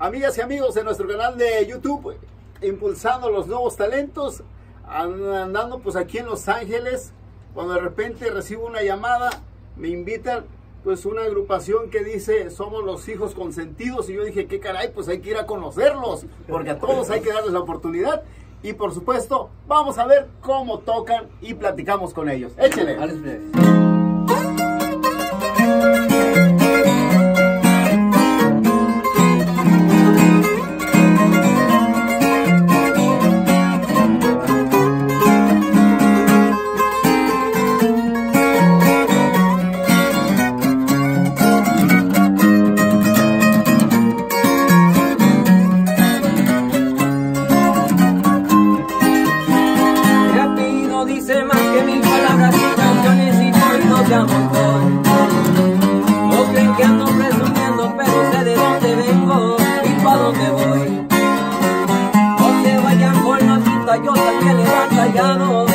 Amigas y amigos de nuestro canal de YouTube, impulsando los nuevos talentos, andando pues aquí en Los Ángeles, cuando de repente recibo una llamada, me invitan pues una agrupación que dice somos los hijos consentidos y yo dije, qué caray, pues hay que ir a conocerlos, porque a todos hay que darles la oportunidad y por supuesto vamos a ver cómo tocan y platicamos con ellos. mil palabras y canciones y cortos de a montón. No creen que ando presumiendo, pero sé de dónde vengo y pa' dónde voy. No se vayan con la cita, yo también levanta ya.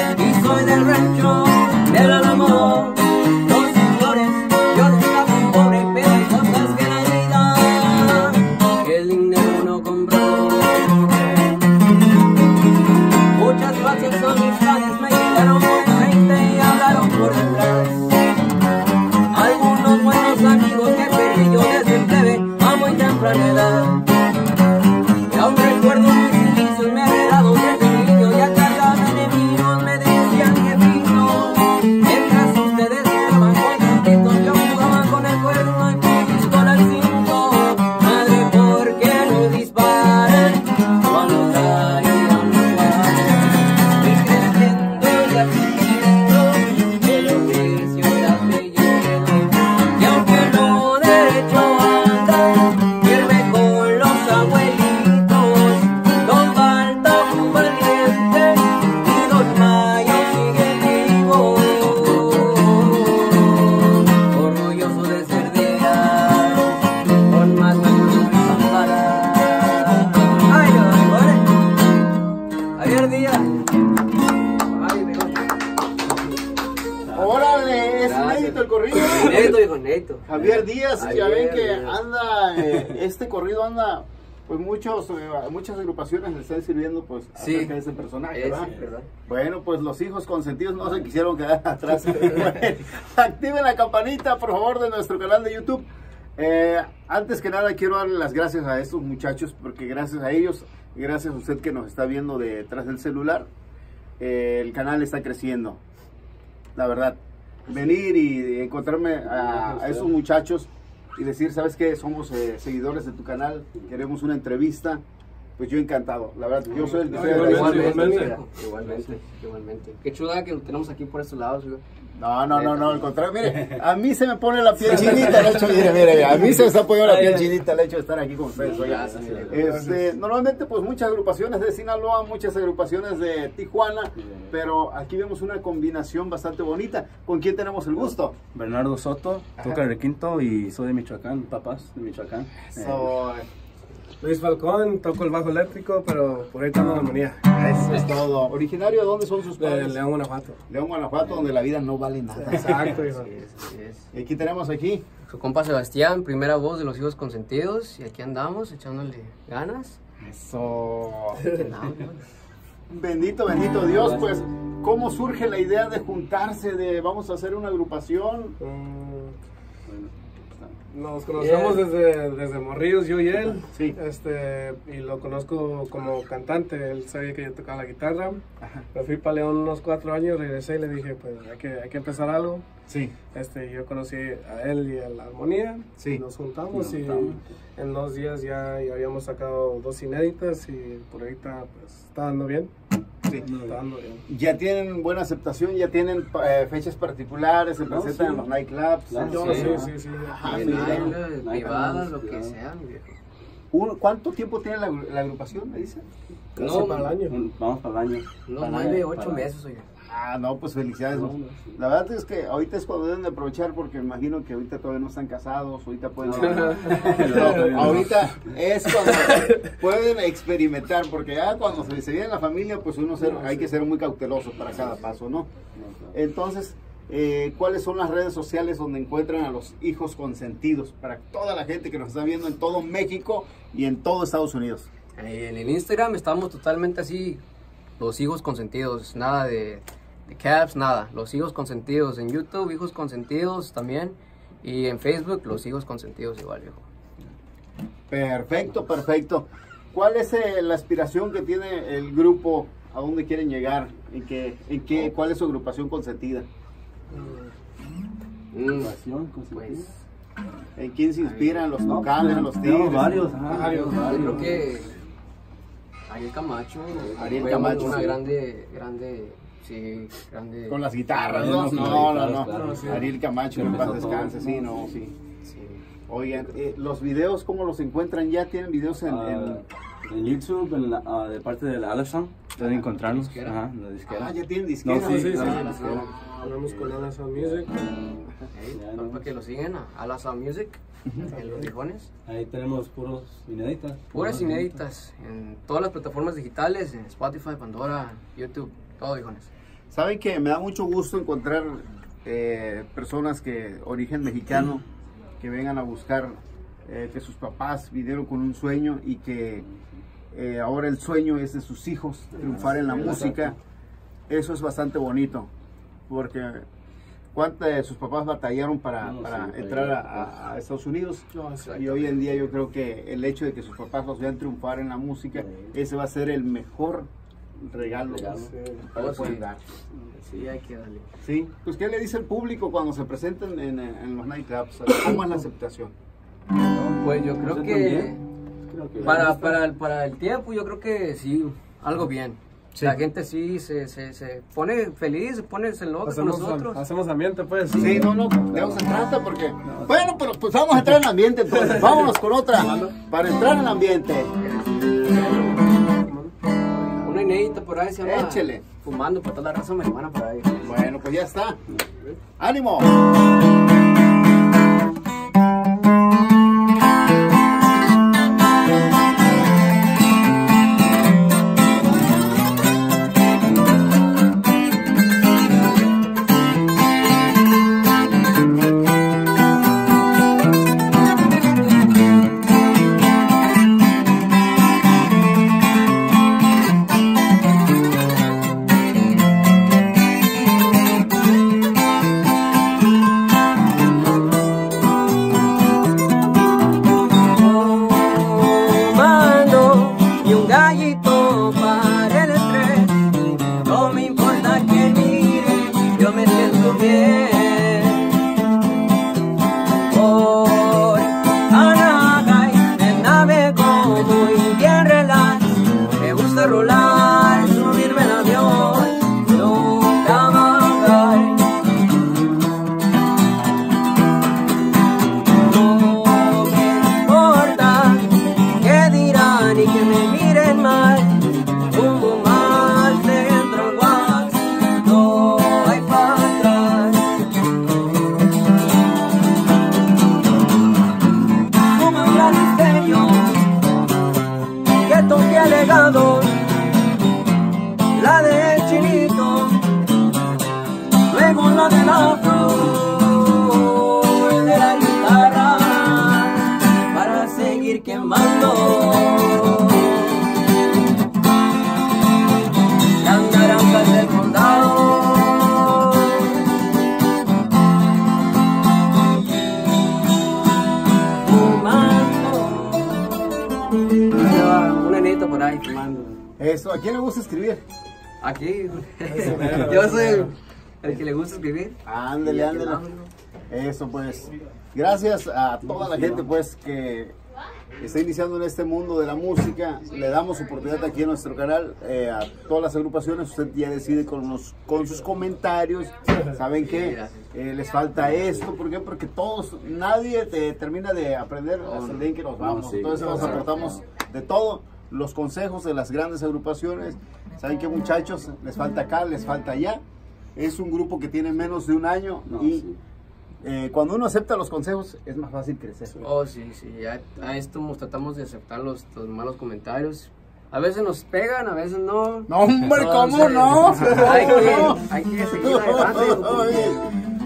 Échele. Javier Díaz, ya ven que anda, eh, este corrido anda, pues muchos, eh, muchas agrupaciones le están sirviendo pues sí, de ese personaje, ¿verdad? Bueno, pues los hijos consentidos no se quisieron quedar atrás. activen la campanita, por favor, de nuestro canal de YouTube. Eh, antes que nada quiero darle las gracias a estos muchachos porque gracias a ellos gracias a usted que nos está viendo detrás del celular, el canal está creciendo. La verdad, venir y encontrarme a, esos muchachos y decir, ¿sabes qué? Somos eh, seguidores de tu canal, queremos una entrevista. Pues yo encantado, la verdad, yo soy el que igualmente, igualmente, igualmente, Qué chula que lo tenemos aquí por estos lados, No, no, no, no, al contrario, mire, a mí se me pone la piel chinita el hecho, mire, mire, a mí se me está poniendo la piel chinita el hecho de estar aquí con ustedes. Este, normalmente, pues muchas agrupaciones de Sinaloa, muchas agrupaciones de Tijuana, pero aquí vemos una combinación bastante bonita. ¿Con quién tenemos el gusto? Bernardo Soto, toca el quinto y soy de Michoacán, papás de Michoacán. Soy... Luis Falcón, toco el bajo eléctrico, pero por ahí tengo la armonía. Eso es todo. ¿Originario de dónde son sus padres? De León, Guanajuato. León, Guanajuato, donde la vida no vale nada. Exacto, hijo. Y aquí tenemos aquí. Su compa Sebastián, primera voz de los hijos consentidos. Y aquí andamos echándole ganas. Eso. bendito, bendito Dios, pues, ¿cómo surge la idea de juntarse, de vamos a hacer una agrupación? Mm, nos conocemos desde, desde Morrillos, yo y él. Sí. Este, y lo conozco como cantante. Él sabía que yo tocaba la guitarra. Me fui para León unos cuatro años, regresé y le dije, pues hay que, hay que empezar algo. Sí. Este, yo conocí a él y a la armonía. Sí. Nos juntamos y en dos días ya, ya, habíamos sacado dos inéditas y por ahorita pues está dando bien. Ya tienen buena aceptación, ya tienen eh, fechas particulares, se presentan en los nightclubs. sí, sí, sí. privadas, lo que sea, ¿Cuánto tiempo tiene la, la agrupación, me dice? No, para el año. Vamos para el año. No, más de ocho meses, oiga. Ah, no, pues felicidades. La verdad es que ahorita es cuando deben de aprovechar porque imagino que ahorita todavía no están casados, ahorita pueden... ahorita es cuando pueden experimentar porque ya cuando se, se viene la familia pues uno hay que ser muy cauteloso para cada paso, ¿no? Entonces, eh, cuáles son las redes sociales donde encuentran a los hijos consentidos para toda la gente que nos está viendo en todo México y en todo Estados Unidos. En el Instagram estamos totalmente así, los hijos consentidos, nada de, de caps, nada. Los hijos consentidos en YouTube, hijos consentidos también. Y en Facebook, los hijos consentidos igual, viejo. Perfecto, perfecto. ¿Cuál es eh, la aspiración que tiene el grupo? ¿A dónde quieren llegar? ¿En qué, en qué, ¿Cuál es su agrupación consentida? Mm, Agrupación consentida. pues, ¿En quién se inspiran? ¿Los No, pues, los Tigres? varios, ajá, Varios. tenemos yo creo varios. que Ariel Camacho. Ariel Camacho, Una sí. grande, grande, sí, grande. Con las guitarras, Sí, ¿no? No, no, no. claro, sí. Ariel Camacho, en paz descanse, sí, no, sí. Sí. Oigan, eh, los videos, ¿cómo los encuentran? ¿Ya tienen videos en...? Ah, en- en YouTube, en la- ah, de parte de la Alexon, pueden encontrarnos. disquera. Ajá, en la disquera. Ah, ya tienen disquera. No, Sí, sí, sí. ah, disquera. Hablamos con Amazon Music. Ey, Ya, para, no. para que lo sigan a Alasa Music, en los viejones. Ahí tenemos puros inéditas. Puras inéditas en todas las plataformas digitales, en Spotify, Pandora, YouTube, todo. Saben que me da mucho gusto encontrar eh, personas que origen mexicano que vengan a buscar eh, que sus papás vinieron con un sueño y que eh, ahora el sueño es de sus hijos triunfar en la Sí, música. Eso es bastante bonito porque cuánto de sus papás batallaron para, No, para sí, entrar a, a Estados Unidos. No. Y hoy en día yo creo que el hecho de que sus papás los vean triunfar en la música, ese va a ser el mejor regalo Regalo. Sí. que le pueden sí. dar. Sí, hay que darle. Sí, pues ¿qué le dice el público cuando se presenten en, en los nightclubs? ¿Cómo es la aceptación? Pues yo creo que. Creo que para, para, el, para el tiempo yo creo que sí, algo bien. Sí. La gente sí se, se, se pone feliz, se pone se loca con Hacemos, nosotros. hacemos ambiente, pues. Sí, no, no, de eso se trata porque... Bueno, pero pues vamos a entrar en el ambiente entonces. Vámonos con otra para entrar en el ambiente. Por ahí se llama Échele. Fumando para toda la raza marihuana por ahí. Bueno, pues ya está. ¡Ánimo! Por ahí fumando. Eso, ¿a quién le gusta escribir? Aquí, yo soy el, el que le gusta escribir. Ándele, ándele. Eso pues. Gracias a toda la gente pues que está iniciando en este mundo de la música. Le damos oportunidad aquí en nuestro canal eh, a todas las agrupaciones. Usted ya decide con, los, con sus comentarios. ¿Saben qué? Eh, les falta esto. ¿Por qué? Porque todos, nadie te termina de aprender hasta el día en que nos vamos. Entonces nos aportamos de todo. Los consejos de las grandes agrupaciones. ¿Saben qué muchachos? Les falta acá, les falta allá. Es un grupo que tiene menos de un año No, y sí. eh, cuando uno acepta los consejos es más fácil crecer. Oh, sí, sí, a esto nos tratamos de aceptar los, los malos comentarios. A veces nos pegan, a veces no. No, hombre, ¿cómo no? Hay que, hay que seguir adelante.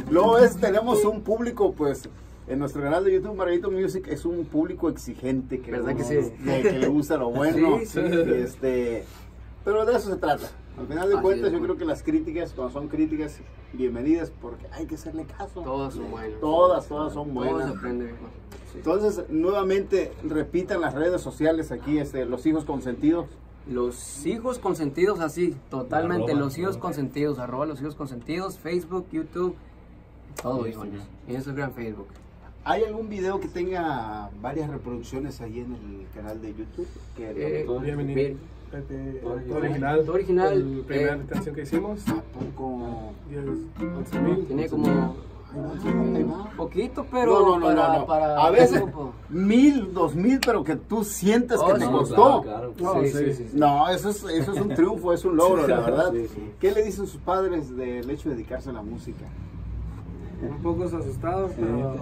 Luego es, tenemos un público, pues, en nuestro canal de YouTube, Margarito Music, es un público exigente que, ¿Verdad le, que sí? que le gusta lo bueno. Sí, sí. Este, pero de eso se trata. Al final de Así cuentas, es, yo bueno. creo que las críticas, cuando son críticas, bienvenidas, porque hay que hacerle caso. Todas son buenas. Todas, todas son Todos buenas. aprenden. Sí. Entonces, nuevamente, repitan las redes sociales aquí, este, los hijos consentidos. Los hijos consentidos, así, totalmente. Arroba, los hijos arroba. consentidos, arroba los hijos consentidos, Facebook, YouTube, todo, Instagram. hijos. Instagram, Facebook. ¿Hay algún video que tenga varias reproducciones ahí en el canal de YouTube? Que Eh, Todo bienvenido. bien. Este, Todo original. Todo original, El primera eh. canción que hicimos. ¿A poco? 10, 11 mil. Tiene como poquito, pero no, no, no, para, no, no. para a veces mil, dos mil, pero que tú sientes Oh, que te costó. Claro, No, Sí, sí, sí, sí, sí. No, eso es, eso es un triunfo, es un logro, la verdad. Sí, sí. ¿Qué le dicen sus padres del hecho de dedicarse a la música? Un poco asustados, pero,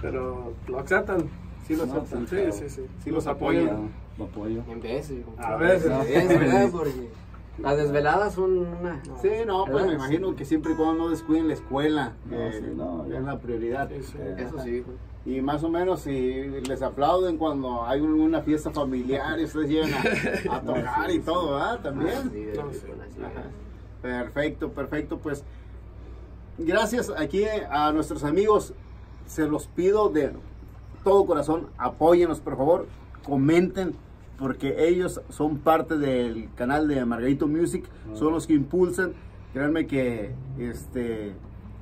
pero lo aceptan. Sí, lo No, aceptan. sí, Sí, claro. sí, sí. Sí, los Lo apoyan. apoyo. Lo apoyo. En veces. A veces. A veces, ¿verdad? Porque las desveladas son una... Sí, no, pues me imagino que siempre y cuando no descuiden la escuela, No, que sí, no, ya. es la prioridad. Sí, sí. Eso sí, hijo. Y más o menos si les aplauden cuando hay una fiesta familiar y ustedes llegan a, a tocar y todo, ¿verdad? También. Sí, No. Perfecto, perfecto. Pues gracias aquí a nuestros amigos. Se los pido de todo corazón. Apóyenos, por favor. Comenten. Porque ellos son parte del canal de Margarito Music. Son los que impulsan. Créanme que este,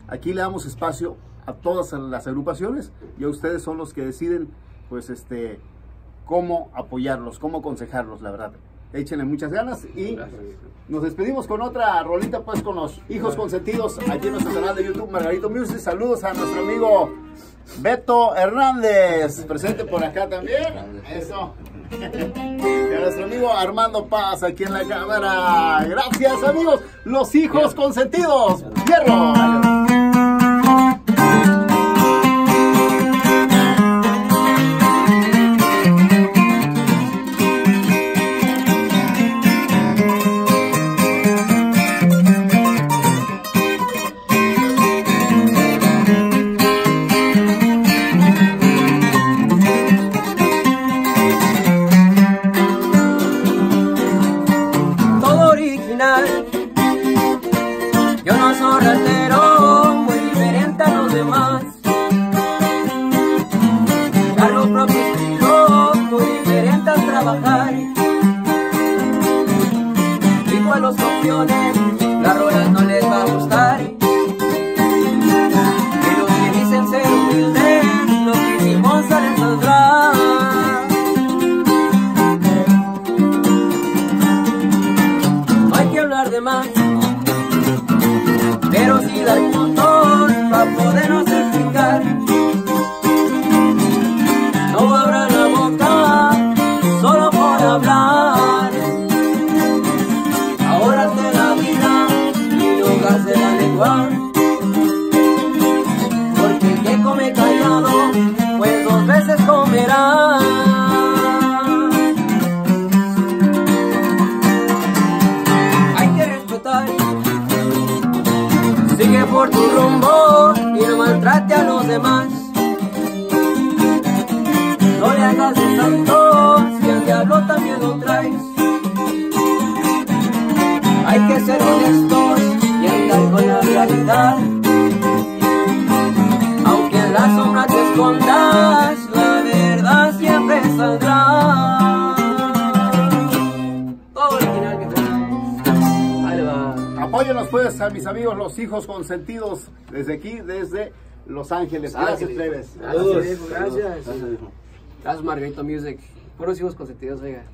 aquí le damos espacio a todas las agrupaciones. Y a ustedes son los que deciden, pues, este, cómo apoyarlos, cómo aconsejarlos, la verdad. Échenle muchas ganas y nos despedimos con otra rolita pues con los hijos consentidos aquí en nuestro canal de YouTube Margarito Music. Saludos a nuestro amigo Beto Hernández, presente por acá también. Eso. Y a nuestro amigo Armando Paz aquí en la cámara. Gracias amigos, los hijos consentidos. ¡Hierro! Hay que respetar. Sigue por tu rumbo y no maltrate a los demás. No le hagas de santo si el diablo también lo traes. Hay que ser honestos y andar con la realidad. Aunque en la sombra te escondas, pues a mis amigos los hijos consentidos desde aquí, desde Los Ángeles. Los Gracias, plebes. Gracias, gracias. Gracias, hijo. Gracias, Margarito Music. Puros hijos consentidos, oiga.